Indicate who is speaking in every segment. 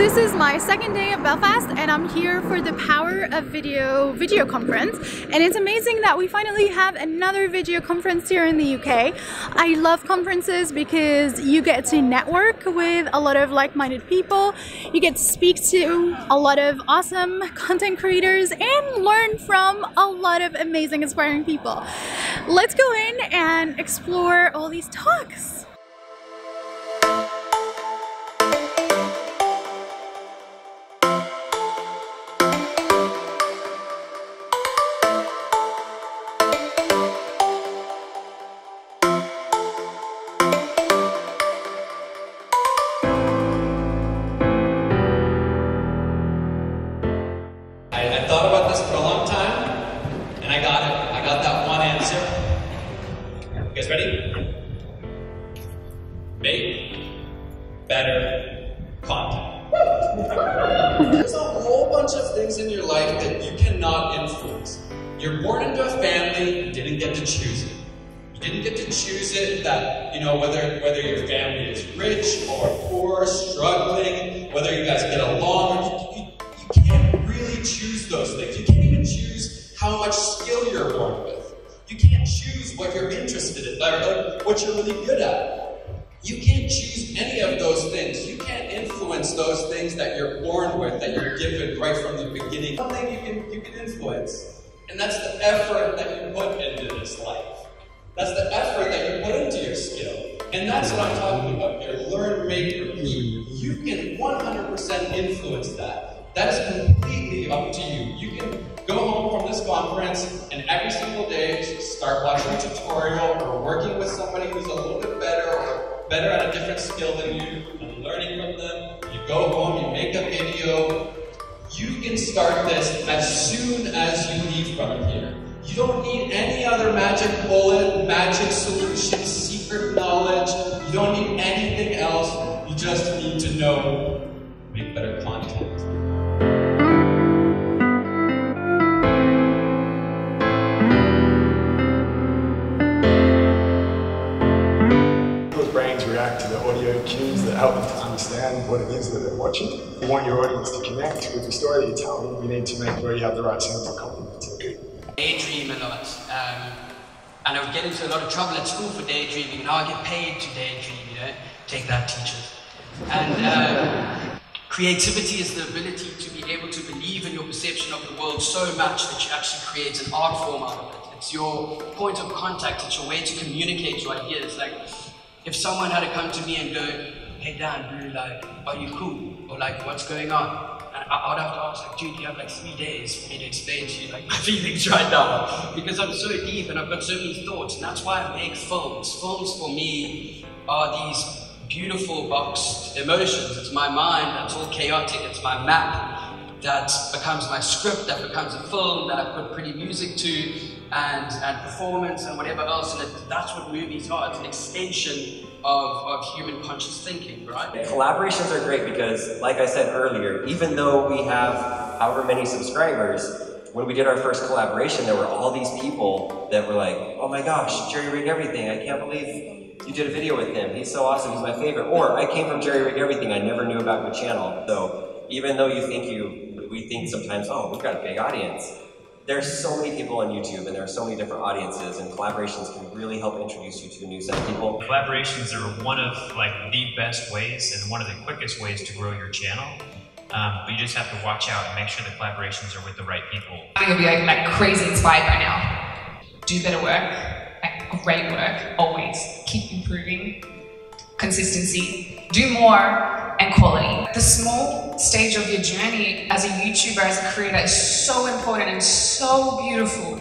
Speaker 1: this is my second day of Belfast and I'm here for the Power of Video video conference and it's amazing that we finally have another video conference here in the UK. I love conferences because you get to network with a lot of like-minded people, you get to speak to a lot of awesome content creators and learn from a lot of amazing inspiring people. Let's go in and explore all these talks.
Speaker 2: Make better content. There's a whole bunch of things in your life that you cannot influence. You're born into a family, you didn't get to choose it. You didn't get to choose it that, you know, whether whether your family is rich or poor, struggling, whether you guys get along, you, you can't really choose those things. You can't even choose how much skill you're born with. What you're interested in, or what you're really good at. You can't choose any of those things. You can't influence those things that you're born with, that you're given right from the beginning. One thing you can, you can influence, and that's the effort that you put into this life. That's the effort that you put into your skill. And that's what I'm talking about here. Learn, make, repeat. You can 100% influence that. That is completely up to you. You can go home from this conference and every single day start watching a tutorial or working with somebody who's a little bit better or better at a different skill than you, and learning from them. You go home, you make a video. You can start this as soon as you leave from here. You don't need any other magic bullet, magic solution, secret knowledge. You don't need
Speaker 3: understand what it is that they're watching. You want your audience to connect with the story that you're telling, you need to make sure you have the right of compliment.
Speaker 4: Daydream a lot. Um, and I would get into a lot of trouble at school for daydreaming. Now I get paid to daydream, you know? Take that, teachers. And um, creativity is the ability to be able to believe in your perception of the world so much that you actually create an art form out of it. It's your point of contact, it's your way to communicate your ideas. Like, if someone had to come to me and go, hey Dan, bro, like, are you cool? Or like, what's going on? And I, would have to ask, like, dude, you have like three days for me to explain to you like my feelings right now. Because I'm so deep and I've got so many thoughts, and that's why I make films. Films for me are these beautiful boxed emotions. It's my mind that's all chaotic, it's my map that becomes my script, that becomes a film, that I put pretty music to, and, and performance and whatever else, and it, that's what movies are. It's an extension of, of human conscious thinking, right?
Speaker 5: Collaborations are great because, like I said earlier, even though we have however many subscribers, when we did our first collaboration, there were all these people that were like, oh my gosh, Jerry Rig Everything, I can't believe you did a video with him. He's so awesome, he's my favorite. Or, I came from Jerry Rig Everything, I never knew about your channel. So, even though you think you, we think sometimes, oh, we've got a big audience, there's so many people on YouTube and there are so many different audiences and collaborations can really help introduce you to a new set of people.
Speaker 6: Collaborations are one of like the best ways and one of the quickest ways to grow your channel. Um, but you just have to watch out and make sure the collaborations are with the right people.
Speaker 7: I think you'll be like, like crazy inspired by now. Do better work, like great work, always. Keep improving. Consistency. Do more and quality. The small stage of your journey as a YouTuber, as a creator is so important and so beautiful.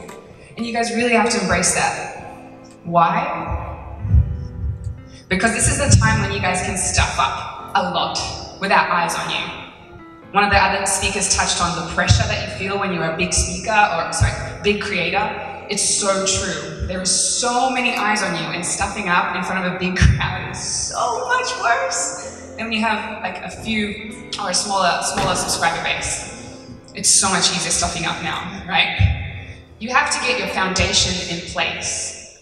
Speaker 7: And you guys really have to embrace that. Why? Because this is the time when you guys can stuff up a lot without eyes on you. One of the other speakers touched on the pressure that you feel when you're a big speaker or, sorry, big creator. It's so true. There are so many eyes on you, and stuffing up in front of a big crowd is so much worse and you have like a few or a smaller, smaller subscriber base. It's so much easier stuffing up now, right? You have to get your foundation in place.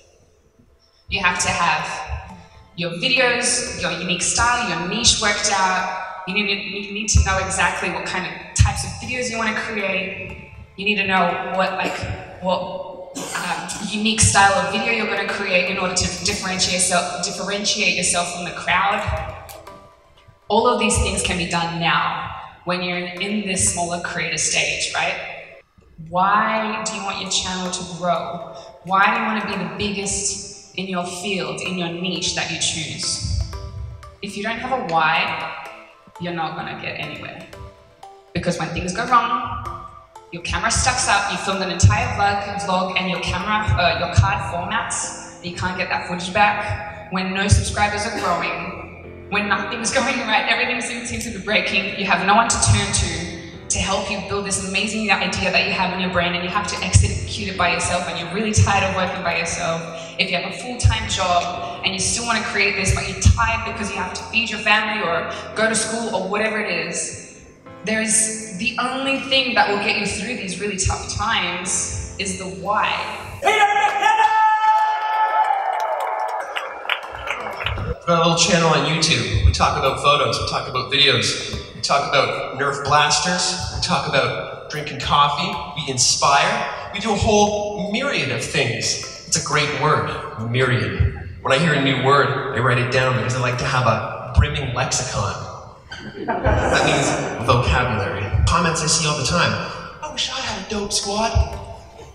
Speaker 7: You have to have your videos, your unique style, your niche worked out, You need, you need to know exactly what kind of types of videos you want to create. You need to know what like what um, unique style of video you're going to create in order to differentiate yourself, differentiate yourself from the crowd. All of these things can be done now when you're in this smaller creator stage, right? Why do you want your channel to grow? Why do you want to be the biggest in your field, in your niche that you choose? If you don't have a why, you're not going to get anywhere. Because when things go wrong, your camera stacks up, you filmed an entire vlog, vlog and your camera, uh, your card formats, you can't get that footage back. When no subscribers are growing, when nothing's going right, everything seems to be breaking, you have no one to turn to to help you build this amazing idea that you have in your brain and you have to execute it by yourself and you're really tired of working by yourself. If you have a full-time job and you still want to create this but you're tired because you have to feed your family or go to school or whatever it is, there is the only thing that will get you through these really tough times is the why.
Speaker 8: We've got a little channel on YouTube. We talk about photos, we talk about videos, we talk about Nerf blasters, we talk about drinking coffee, we inspire, we do a whole myriad of things. It's a great word, myriad. When I hear a new word, I write it down because I like to have a brimming lexicon. That means vocabulary. Comments I see all the time. I wish I had a dope squad.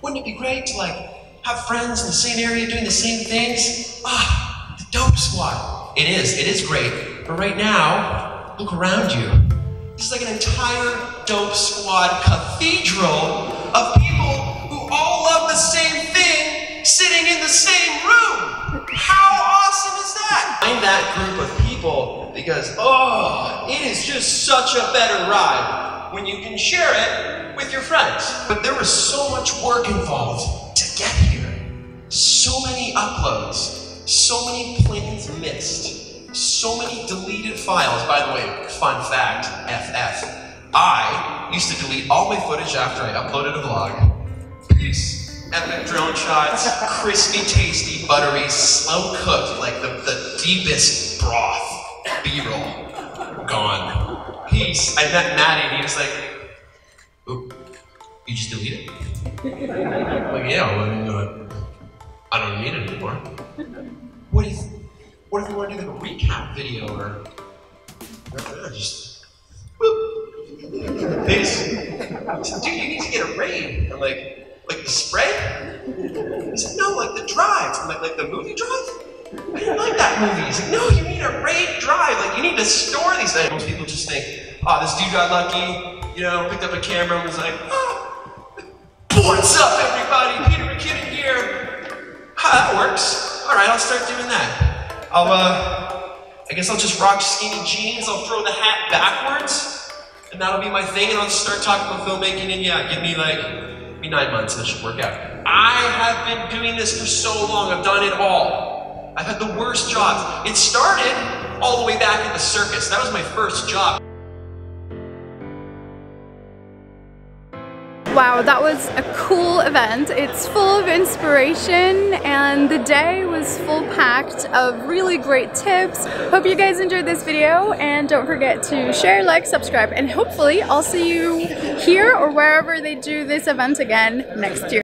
Speaker 8: Wouldn't it be great to like have friends in the same area doing the same things? Ah, the dope squad. It is, it is great. But right now, look around you. This is like an entire dope squad cathedral of people who all love the same thing sitting in the same room. How awesome is that? Find that group of people because, oh, it is just such a better ride when you can share it with your friends. But there was so much work involved to get here. So many uploads. So many plans missed. So many deleted files. By the way, fun fact, FF. I used to delete all my footage after I uploaded a vlog. Peace. Epic drone shots, crispy, tasty, buttery, slow cooked, like the, the deepest broth. B-roll. Gone. Peace. I met Matti and he was like, Oop, you just delete it? Like, yeah, well, you know, I don't need it anymore. What if, what if we want to do like a recap video or, or just, peace. Dude, you need to get a raid. I'm like, like the spray? He said, no, like the drive. I'm like, like the movie drive? I didn't like that movie. He's like, no, you need a RAID drive. Like, you need to store these things. Most people just think, oh, this dude got lucky, you know, picked up a camera and was like, oh, what's up, everybody? Peter McKinnon here. Ah, that works. All right, I'll start doing that. I'll, uh, I guess I'll just rock skinny jeans. I'll throw the hat backwards, and that'll be my thing. And I'll start talking about filmmaking. And yeah, give me like, be nine months. That should work out. I have been doing this for so long. I've done it all. I've had the worst jobs. It started all the way back in the circus. That was my first job.
Speaker 1: Wow, that was a cool event. It's full of inspiration and the day was full packed of really great tips. Hope you guys enjoyed this video and don't forget to share, like, subscribe, and hopefully I'll see you here or wherever they do this event again next year.